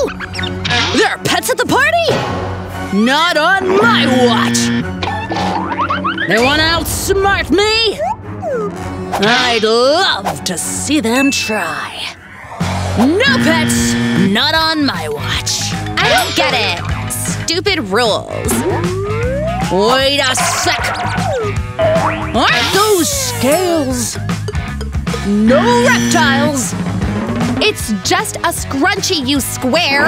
Hello? There are pets at the party? Not on my watch! They wanna outsmart me? I'd love to see them try. No pets! Not on my watch. I don't get it. Stupid rules. Wait a sec! Aren't those scales? No reptiles! It's just a scrunchie, you square!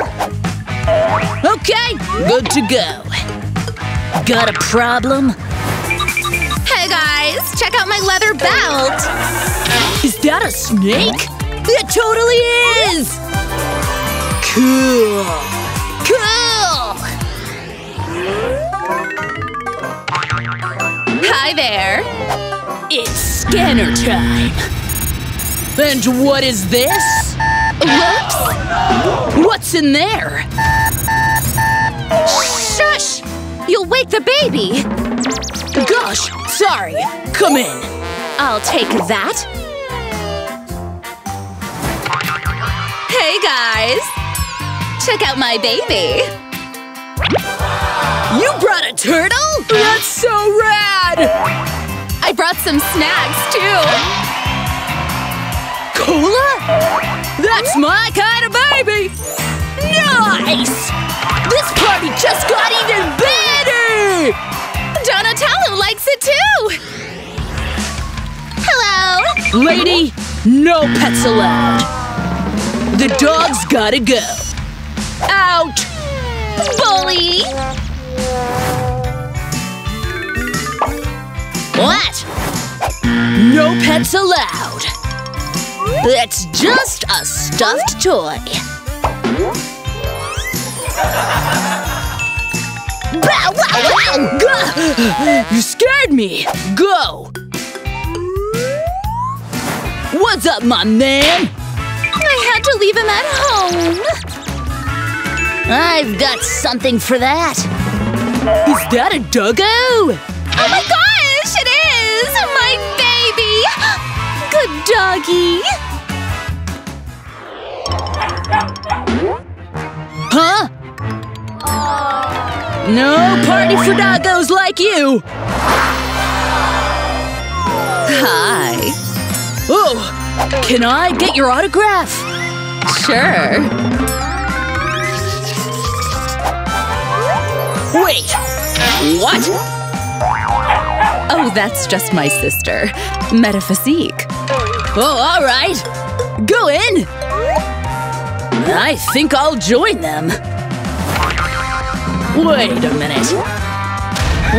Okay, good to go. Got a problem? Hey guys, check out my leather belt! Is that a snake? It totally is! Cool! Cool! Hi there! It's scanner time! And what is this? Whoops! What's in there? Shush! You'll wake the baby! Gosh, sorry. Come in. I'll take that. Hey guys! Check out my baby! You brought a turtle? That's so rad! I brought some snacks too! Cola? That's my kind of baby! Nice! This party just got even better! Donatello likes it too! Hello! Lady, no pets allowed. The dog's gotta go. Out! Bully! What? No pets allowed. It's just a stuffed toy. You scared me! Go! What's up, my man? I had to leave him at home! I've got something for that. Is that a doggo? Oh my gosh, it is! My baby! Good doggy! No party for doggos like you! Hi. Oh, can I get your autograph? Sure. Wait, what? Oh, that's just my sister. Metaphysique. Oh, all right. Go in. I think I'll join them. Wait a minute.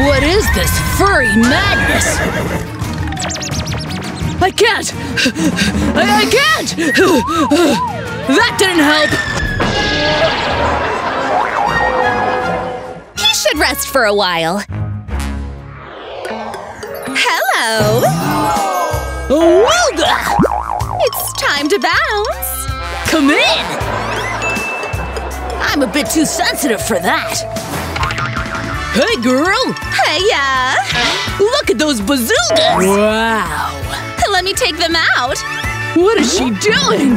What is this furry madness? I can't! I, I can't! That didn't help! He should rest for a while. Hello! Wilga! It's time to bounce! Come in! I'm a bit too sensitive for that. Hey, girl! Hey, yeah! Look at those bazookas! Wow! Let me take them out! What is she doing?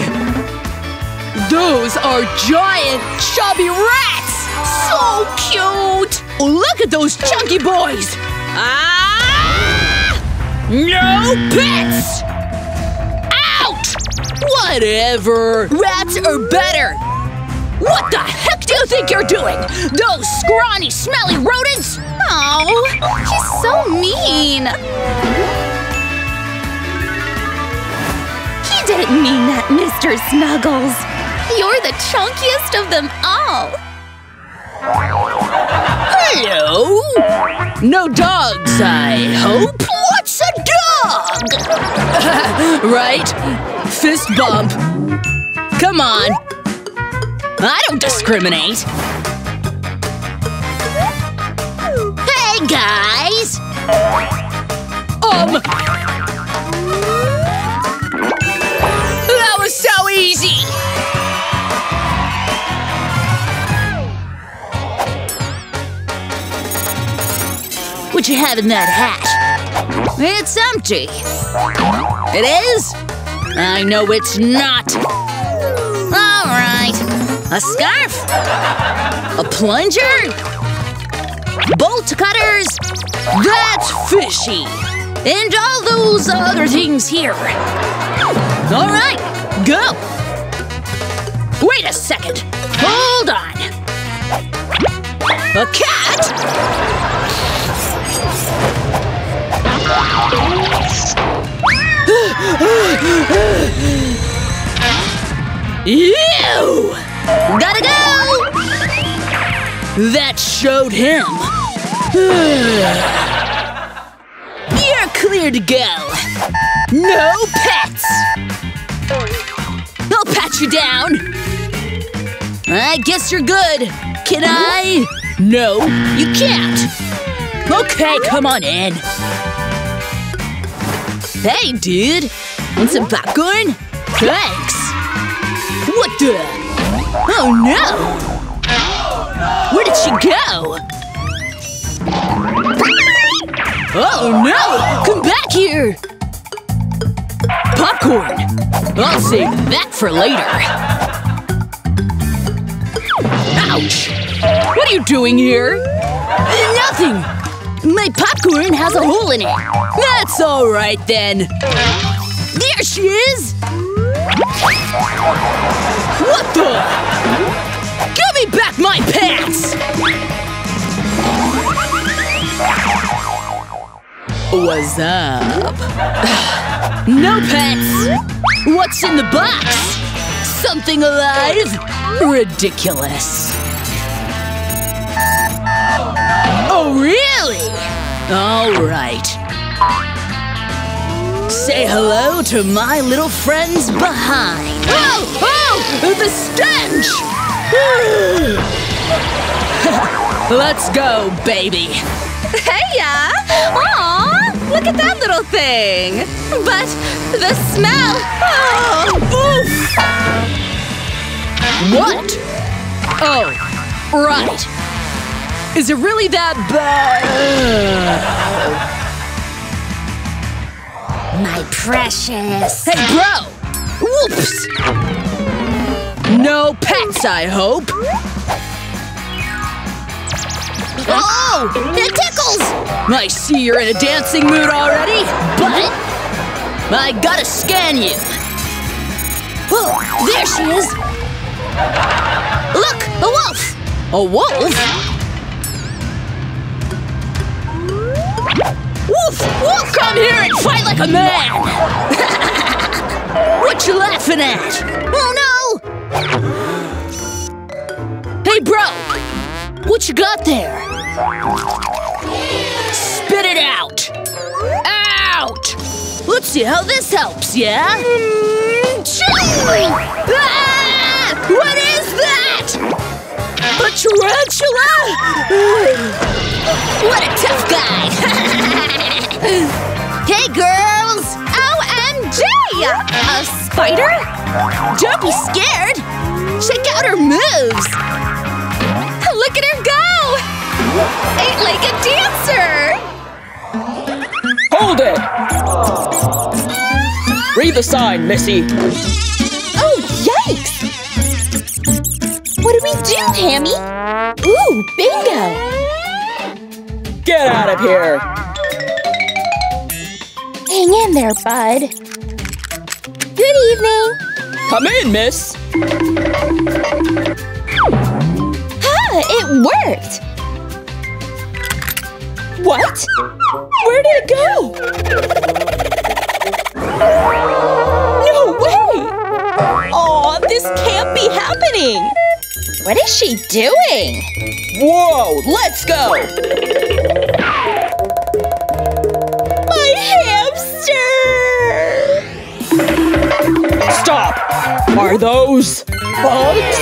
Those are giant, chubby rats! So cute! Look at those chunky boys! Ah! No pets! Out! Whatever! Rats are better! What the do you think you're doing? Those scrawny, smelly rodents? Oh, he's so mean! He didn't mean that, Mr. Snuggles! You're the chunkiest of them all! Hello? No dogs, I hope? What's a dog? right? Fist bump. Come on. I don't discriminate. Hey, guys! Um… That was so easy! What you have in that hat? It's empty. It is? I know it's not. All right. A scarf? A plunger? Bolt cutters? That's fishy! And all those other things here. Alright, go! Wait a second! Hold on! A cat? Ew! Gotta go! That showed him. You're clear to go. No pets! I'll pat you down. I guess you're good. Can I? No, you can't. Okay, come on in. Hey, dude. Want some popcorn? Thanks. What the? Oh no! Where did she go? Oh no! Come back here! Popcorn! I'll save that for later. Ouch! What are you doing here? Nothing! My popcorn has a hole in it. That's alright then. There she is! What the? Give me back my pants! What's up? no pets! What's in the box? Something alive? Ridiculous. Oh, really? Alright. Say hello to my little friends behind. Oh! Oh! The stench! Let's go, baby. Heya! Aw! Look at that little thing! But the smell! Oh! Oof! What? Oh, right. Is it really that bad? My precious! Hey, bro! Whoops! No pets, I hope. Oh! It tickles! I see you're in a dancing mood already, but I gotta scan you. Oh, there she is! Look! A wolf! A wolf? Come here and fight like a man! what you laughing at? Oh no! Hey, bro! What you got there? Spit it out! Out! Let's see how this helps, yeah? Ah! What is that? A tarantula? what a tough guy! hey, girls! OMG! A spider? Don't be scared! Check out her moves! Look at her go! Ain't like a dancer! Hold it! Read the sign, Missy. Oh, yikes! What do we do, Hammy? Ooh, bingo! Get out of here! Hang in there, bud. Good evening! Come in, miss! Ah, it worked! What? Where did it go? No way! Aw, this can't be happening! What is she doing? Whoa, let's go! Are those bugs?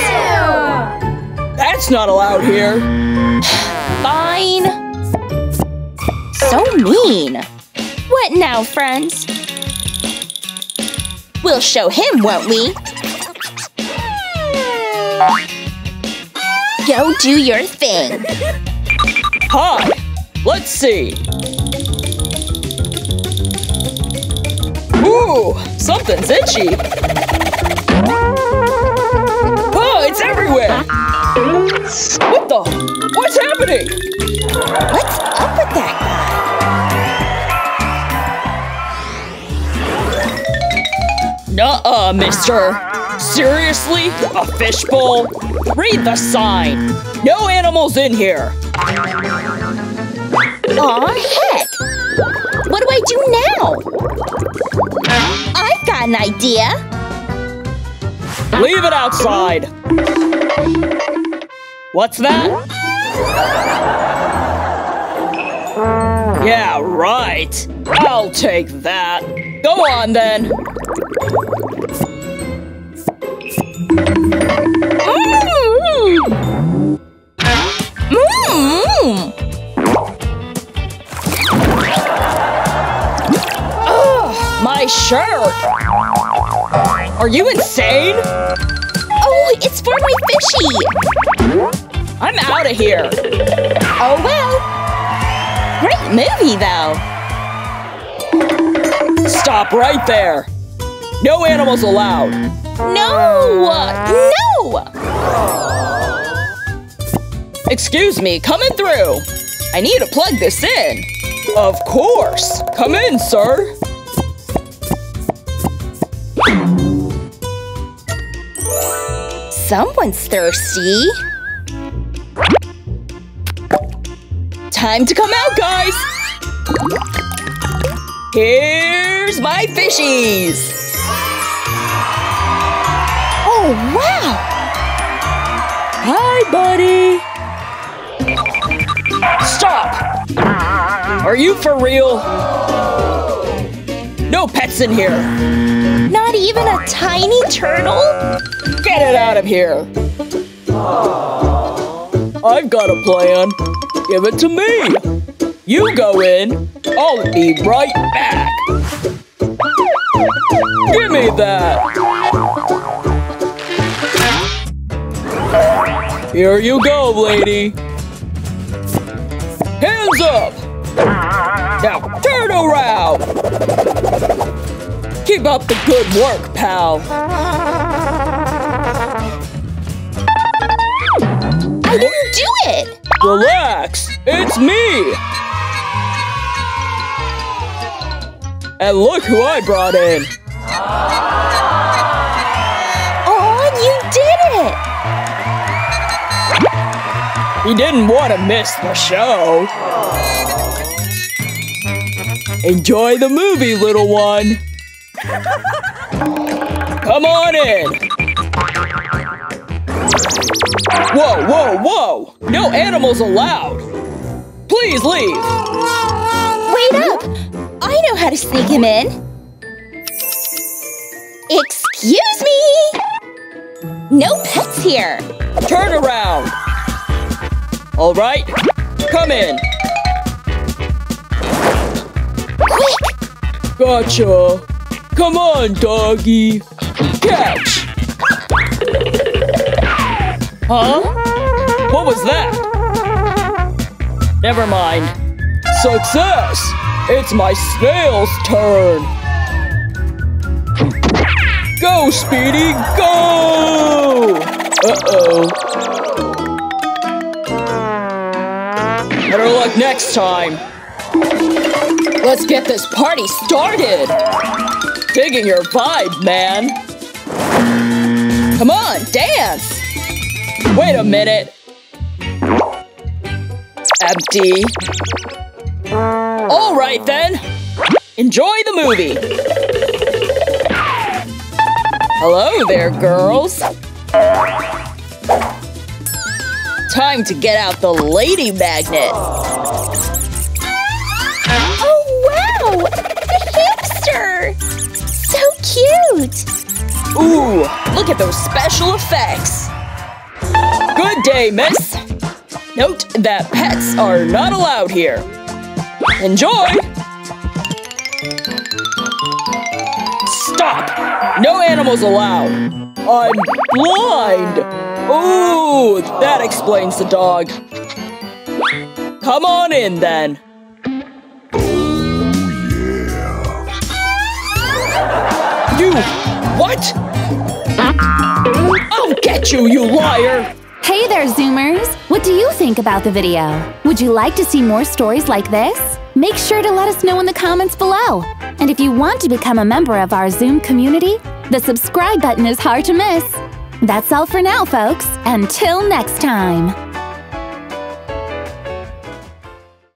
That's not allowed here. Fine. So mean. What now, friends? We'll show him, won't we? Go do your thing. Hi! Let's see. Ooh, something's itchy. Everywhere! What the? What's happening? What's up with that guy? Nuh-uh, mister. Seriously? A fishbowl? Read the sign. No animals in here. Aw, heck! What do I do now? I've got an idea! Leave it outside. What's that? Yeah, right. I'll take that. Go on then. Mmm! Mmm! My shirt! Are you insane? Oh, it's for my fishy! I'm out of here. Oh well. Great movie, though. Stop right there. No animals allowed. No! No! Excuse me, coming through. I need to plug this in. Of course. Come in, sir. Someone's thirsty. Time to come out, guys. Here's my fishies. Oh, wow! Hi, buddy. Stop. Are you for real? No pets in here. Not even a tiny turtle? Get it out of here! I've got a plan. Give it to me. You go in. I'll be right back. Give me that. Here you go, lady. Hands up. Now turn around. Keep up the good work, pal. I didn't do it! Relax, it's me! And look who I brought in! Oh, you did it! He didn't want to miss the show. Enjoy the movie, little one. Come on in. Whoa, whoa, whoa! No animals allowed. Please leave. Wait up! I know how to sneak him in. Excuse me! No pets here! Turn around. All right, come in. Quick! Gotcha. Come on, doggy. Catch. Huh? What was that? Never mind. Success! It's my snail's turn. Go, Speedy, go! Uh-oh. Better luck next time. Let's get this party started. Digging your vibe, man. Come on, dance. Wait a minute. Empty. All right then. Enjoy the movie. Hello there, girls. Time to get out the lady magnet. Oh, wow! The hamster! So cute! Ooh, look at those special effects. Good day, miss. Note that pets are not allowed here. Enjoy! Stop! No animals allowed. I'm blind. Ooh, that explains the dog. Come on in then. Oh, yeah. You, what? I'll get you, you liar! Hey there, Zoomers! What do you think about the video? Would you like to see more stories like this? Make sure to let us know in the comments below. And if you want to become a member of our Zoom community, the subscribe button is hard to miss. That's all for now, folks. Until next time.